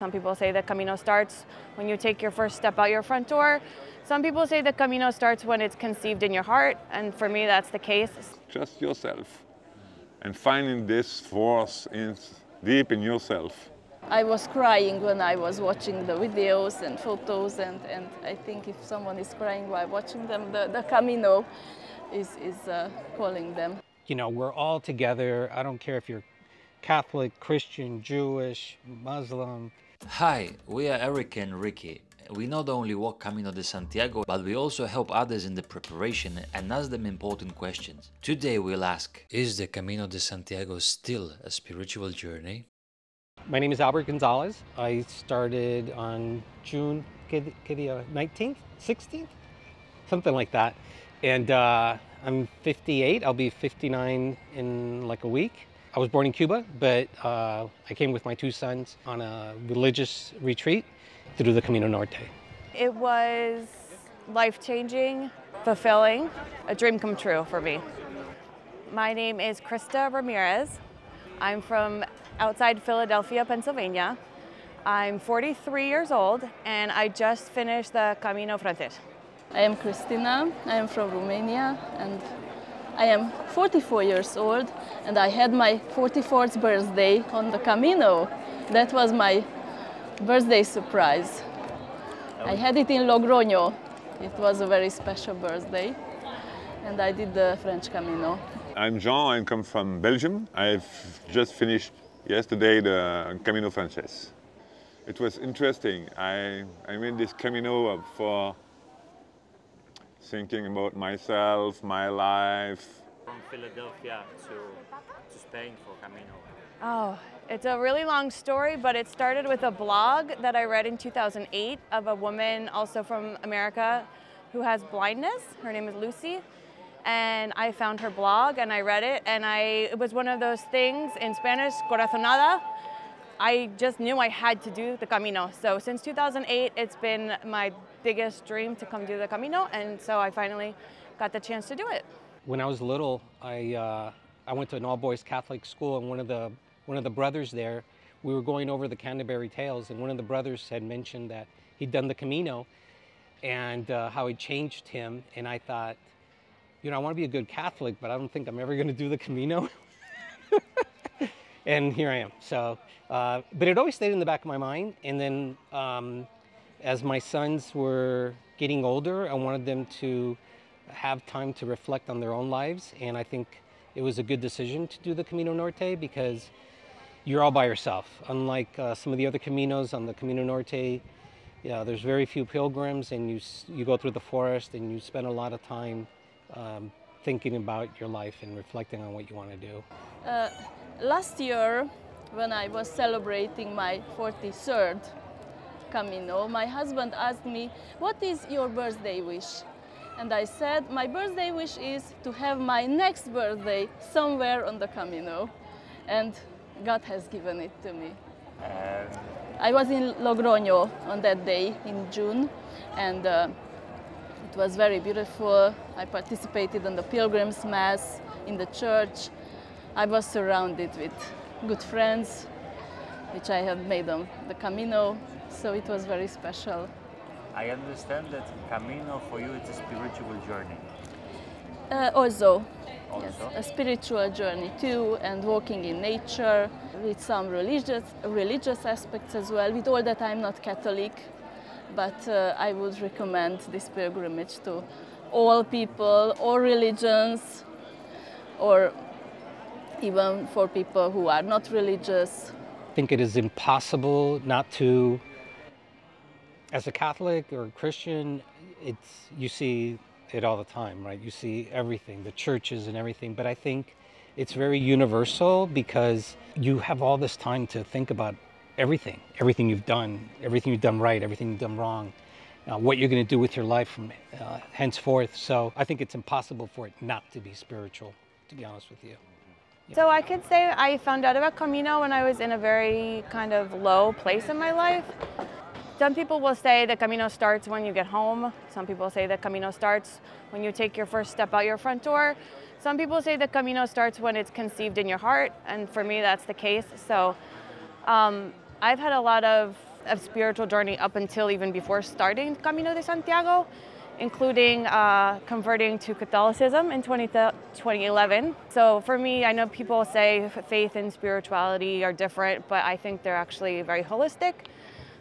Some people say the Camino starts when you take your first step out your front door. Some people say the Camino starts when it's conceived in your heart, and for me, that's the case. Just yourself and finding this force in, deep in yourself. I was crying when I was watching the videos and photos, and, and I think if someone is crying while watching them, the, the Camino is, is uh, calling them. You know, we're all together. I don't care if you're Catholic, Christian, Jewish, Muslim. Hi, we are Eric and Ricky. We not only walk Camino de Santiago, but we also help others in the preparation and ask them important questions. Today we'll ask, is the Camino de Santiago still a spiritual journey? My name is Albert Gonzalez. I started on June 19th, 16th, something like that. And uh, I'm 58, I'll be 59 in like a week. I was born in Cuba, but uh, I came with my two sons on a religious retreat through the Camino Norte. It was life changing, fulfilling, a dream come true for me. My name is Krista Ramirez. I'm from outside Philadelphia, Pennsylvania. I'm 43 years old and I just finished the Camino Frances. I am Christina, I am from Romania and I am 44 years old and I had my 44th birthday on the Camino. That was my birthday surprise. I had it in Logroño. It was a very special birthday and I did the French Camino. I'm Jean, I come from Belgium. I've just finished yesterday the Camino Frances. It was interesting. I, I made this Camino for thinking about myself, my life. From Philadelphia to, to Spain for Camino. Oh, it's a really long story, but it started with a blog that I read in 2008 of a woman also from America who has blindness. Her name is Lucy. And I found her blog and I read it, and I, it was one of those things in Spanish, corazonada. I just knew I had to do the Camino. So since 2008, it's been my biggest dream to come do the Camino, and so I finally got the chance to do it. When I was little, I, uh, I went to an all-boys Catholic school, and one of the one of the brothers there, we were going over the Canterbury Tales, and one of the brothers had mentioned that he'd done the Camino, and uh, how it changed him. And I thought, you know, I want to be a good Catholic, but I don't think I'm ever going to do the Camino. and here I am. So, uh, but it always stayed in the back of my mind. And then um, as my sons were getting older, I wanted them to have time to reflect on their own lives. And I think it was a good decision to do the Camino Norte because you're all by yourself. Unlike uh, some of the other Caminos on the Camino Norte, yeah, there's very few pilgrims and you, you go through the forest and you spend a lot of time um, thinking about your life and reflecting on what you want to do. Uh, last year, when I was celebrating my 43rd Camino, my husband asked me, what is your birthday wish? And I said, my birthday wish is to have my next birthday somewhere on the Camino. And God has given it to me. And I was in Logroño on that day in June, and uh, it was very beautiful. I participated in the Pilgrim's Mass in the church. I was surrounded with good friends, which I had made on the Camino, so it was very special. I understand that Camino for you is a spiritual journey. Uh, also, Also? yes, a spiritual journey too, and walking in nature with some religious religious aspects as well. With all that, I'm not Catholic, but uh, I would recommend this pilgrimage to all people, all religions, or even for people who are not religious. Think it is impossible not to, as a Catholic or a Christian, it's, you see it all the time, right? You see everything, the churches and everything, but I think it's very universal because you have all this time to think about everything, everything you've done, everything you've done right, everything you've done wrong, uh, what you're going to do with your life from uh, henceforth. So I think it's impossible for it not to be spiritual, to be honest with you. So I could say I found out about Camino when I was in a very kind of low place in my life. Some people will say the Camino starts when you get home. Some people say the Camino starts when you take your first step out your front door. Some people say the Camino starts when it's conceived in your heart, and for me that's the case. So um, I've had a lot of a spiritual journey up until even before starting Camino de Santiago, including uh, converting to Catholicism in 20, 2011. So for me, I know people say faith and spirituality are different, but I think they're actually very holistic.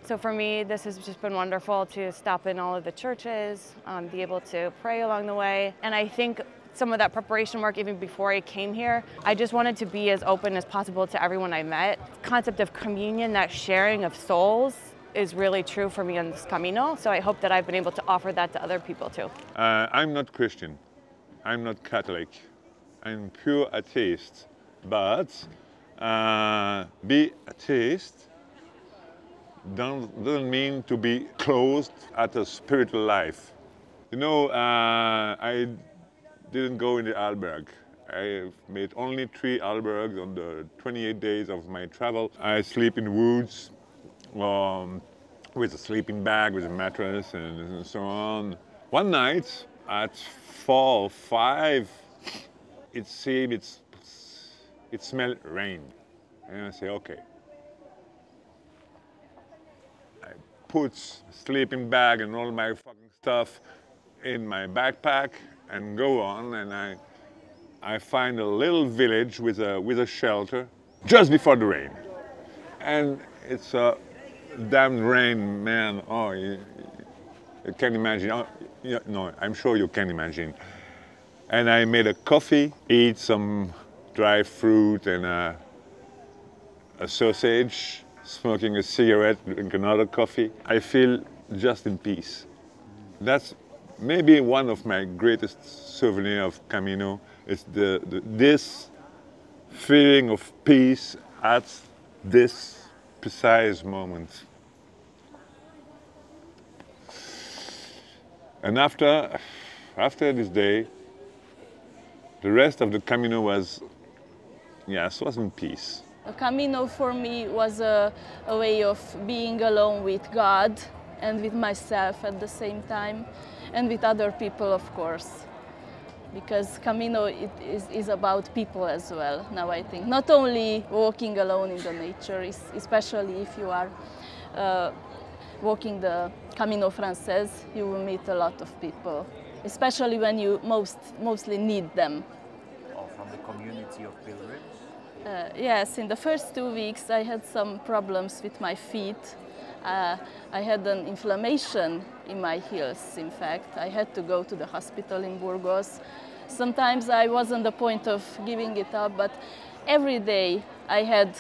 So for me, this has just been wonderful to stop in all of the churches, um, be able to pray along the way. And I think some of that preparation work even before I came here, I just wanted to be as open as possible to everyone I met. Concept of communion, that sharing of souls, is really true for me on this Camino. So I hope that I've been able to offer that to other people too. Uh, I'm not Christian. I'm not Catholic. I'm pure atheist. But uh, be atheist don't, doesn't mean to be closed at a spiritual life. You know, uh, I didn't go in the alberg. I made only three albergs on the 28 days of my travel. I sleep in woods um, with a sleeping bag, with a mattress, and, and so on. One night at four five, it seemed it's, it smelled rain. And I say, okay, I put sleeping bag and all my fucking stuff in my backpack and go on and I I find a little village with a with a shelter just before the rain. And it's a damn rain, man. Oh, you, you can imagine. Oh, you, no, I'm sure you can imagine. And I made a coffee, eat some dry fruit and a, a sausage, smoking a cigarette, drink another coffee. I feel just in peace. That's maybe one of my greatest souvenirs of Camino is the, the, this feeling of peace at this precise moment. And after, after this day, the rest of the Camino was, yes, was in peace. A Camino for me was a, a way of being alone with God and with myself at the same time, and with other people, of course. Because Camino is, is about people as well, now I think. Not only walking alone in the nature, is especially if you are uh, walking the Camino Frances, you will meet a lot of people, especially when you most, mostly need them. Oh, from the community of pilgrims? Uh, yes, in the first two weeks I had some problems with my feet. Uh, I had an inflammation in my heels, in fact. I had to go to the hospital in Burgos. Sometimes I was on the point of giving it up, but every day I had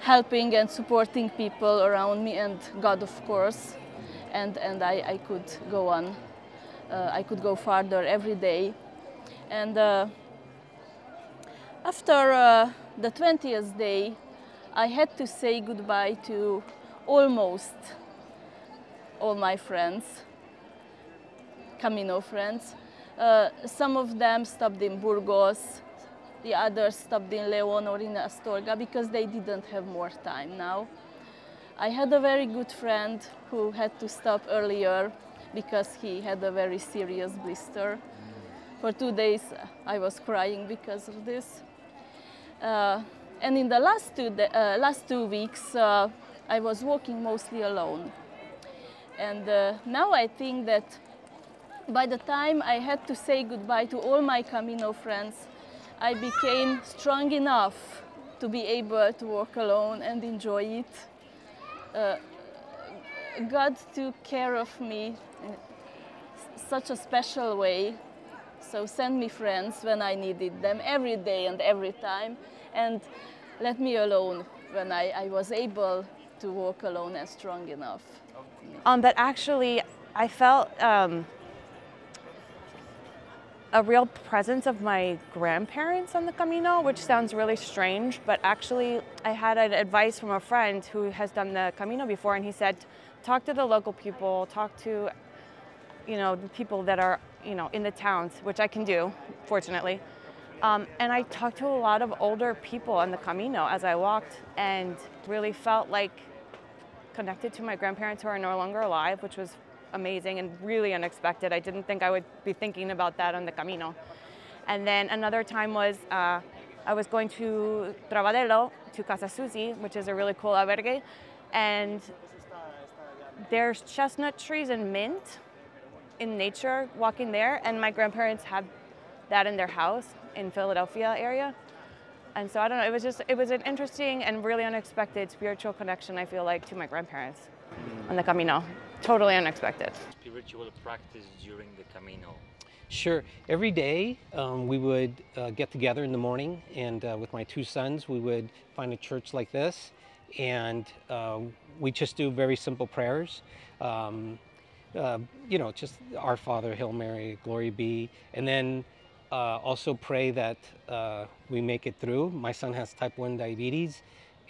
helping and supporting people around me and God, of course. And, and I, I could go on. Uh, I could go farther every day. And uh, after uh, the 20th day, I had to say goodbye to almost all my friends, Camino friends. Uh, some of them stopped in Burgos, the others stopped in Leon or in Astorga because they didn't have more time now. I had a very good friend who had to stop earlier because he had a very serious blister. For two days I was crying because of this. Uh, and in the last two, uh, last two weeks, uh, I was walking mostly alone. And now I think that by the time I had to say goodbye to all my Camino friends, I became strong enough to be able to walk alone and enjoy it. Uh, God took care of me in such a special way so send me friends when I needed them every day and every time and let me alone when I, I was able to walk alone and strong enough. Um, but actually, I felt um, a real presence of my grandparents on the Camino, which sounds really strange, but actually I had an advice from a friend who has done the Camino before and he said, talk to the local people, talk to you know, the people that are, you know, in the towns, which I can do, fortunately. Um, and I talked to a lot of older people on the Camino as I walked and really felt like connected to my grandparents who are no longer alive, which was amazing and really unexpected. I didn't think I would be thinking about that on the Camino. And then another time was uh, I was going to Trabadelo, to Casa Susi, which is a really cool albergue, and there's chestnut trees and mint in nature walking there, and my grandparents had that in their house in Philadelphia area. And so I don't know, it was just, it was an interesting and really unexpected spiritual connection, I feel like, to my grandparents on the Camino. Totally unexpected. Spiritual practice during the Camino. Sure. Every day um, we would uh, get together in the morning, and uh, with my two sons, we would find a church like this, and uh, we just do very simple prayers. Um, uh, you know, just Our Father, Hail Mary, Glory be, and then uh, also pray that uh, we make it through. My son has type 1 diabetes,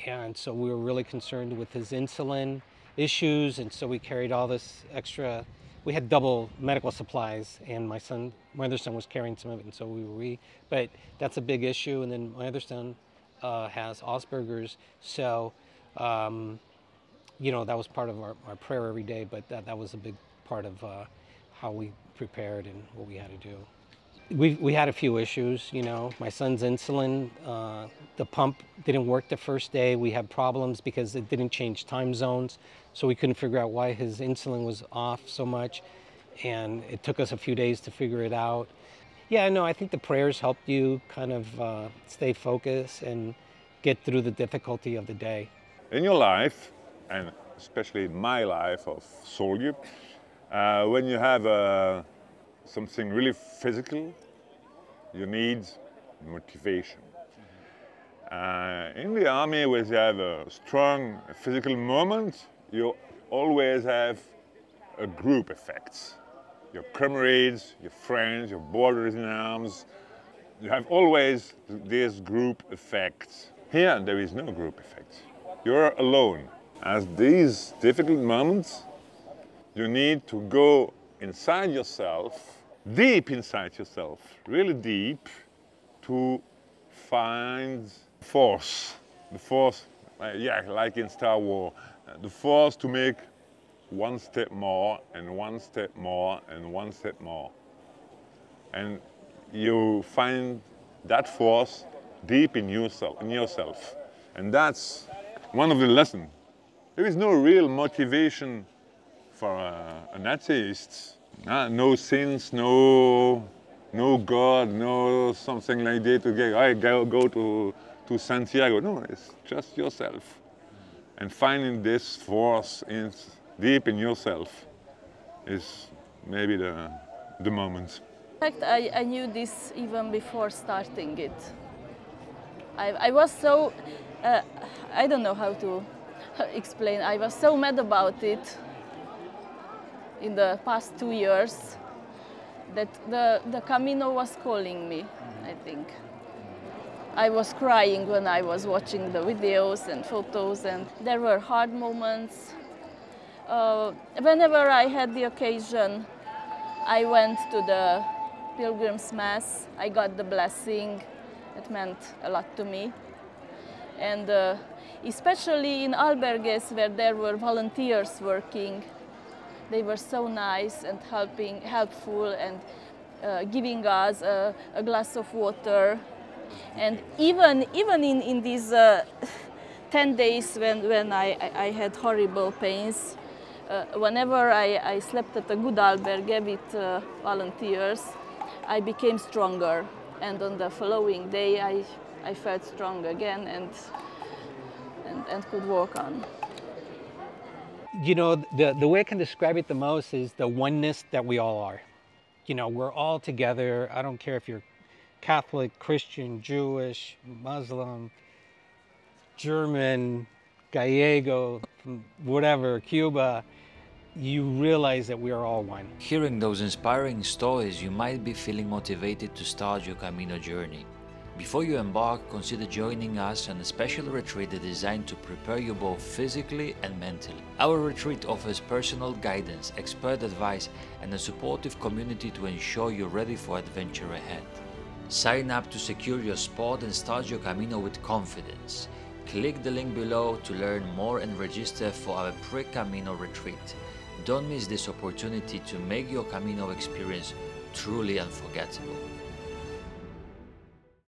and so we were really concerned with his insulin issues, and so we carried all this extra. We had double medical supplies, and my son, my other son, was carrying some of it, and so we were we. But that's a big issue. And then my other son uh, has Asperger's, so um, you know that was part of our, our prayer every day. But that that was a big part of uh, how we prepared and what we had to do. We, we had a few issues, you know. My son's insulin, uh, the pump didn't work the first day. We had problems because it didn't change time zones, so we couldn't figure out why his insulin was off so much. And it took us a few days to figure it out. Yeah, no, I think the prayers helped you kind of uh, stay focused and get through the difficulty of the day. In your life, and especially my life of soldier, uh, when you have uh, something really physical, you need motivation. Uh, in the army, when you have a strong physical moment, you always have a group effect. Your comrades, your friends, your brothers in arms, you have always this group effect. Here, there is no group effect. You're alone. At these difficult moments, you need to go inside yourself, deep inside yourself, really deep, to find force. The force, uh, yeah, like in Star Wars, uh, the force to make one step more and one step more and one step more. And you find that force deep in yourself, in yourself. And that's one of the lessons. There is no real motivation for a, an atheist. Uh, no sins, no, no God, no something like that. Okay, I go, go to, to Santiago. No, it's just yourself. And finding this force in, deep in yourself is maybe the, the moment. In fact, I, I knew this even before starting it. I, I was so, uh, I don't know how to explain, I was so mad about it in the past two years that the, the Camino was calling me, I think. I was crying when I was watching the videos and photos, and there were hard moments. Uh, whenever I had the occasion, I went to the Pilgrim's Mass. I got the blessing. It meant a lot to me. And uh, especially in albergues where there were volunteers working, they were so nice and helping, helpful and uh, giving us a, a, glass of water. And even, even in, in these uh, 10 days when, when I, I had horrible pains, uh, whenever I, I, slept at a good albergue with uh, volunteers, I became stronger. And on the following day, I, I felt strong again and, and, and could walk on you know, the, the way I can describe it the most is the oneness that we all are. You know, we're all together. I don't care if you're Catholic, Christian, Jewish, Muslim, German, Gallego, whatever, Cuba, you realize that we are all one. Hearing those inspiring stories, you might be feeling motivated to start your Camino journey. Before you embark, consider joining us on a special retreat designed to prepare you both physically and mentally. Our retreat offers personal guidance, expert advice, and a supportive community to ensure you're ready for adventure ahead. Sign up to secure your spot and start your Camino with confidence. Click the link below to learn more and register for our pre-Camino retreat. Don't miss this opportunity to make your Camino experience truly unforgettable.